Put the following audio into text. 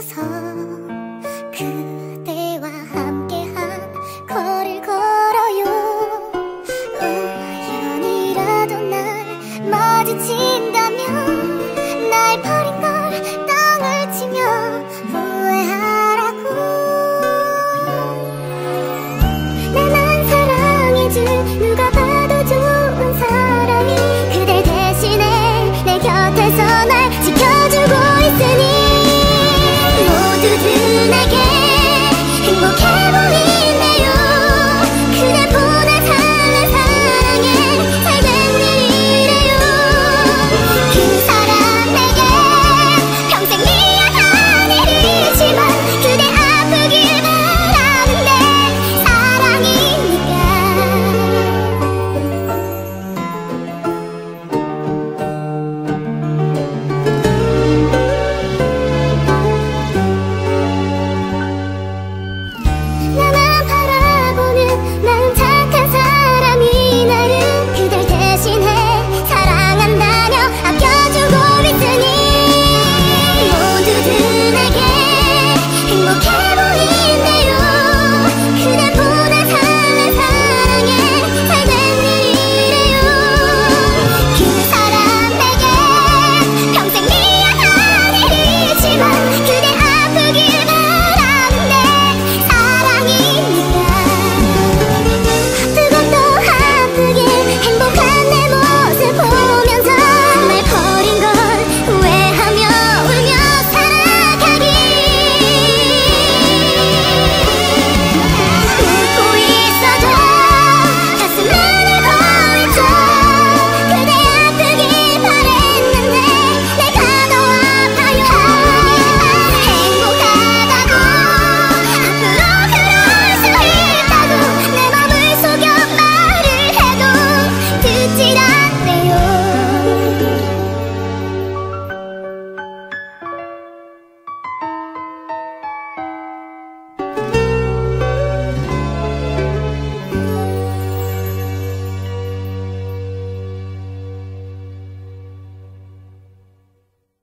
없어서 그대와 함께한 걸을 걸어요. 우연이라도 날 마주친다면 날 버린 걸 땅을 치며 후회하라고. 난 사랑해줄 do the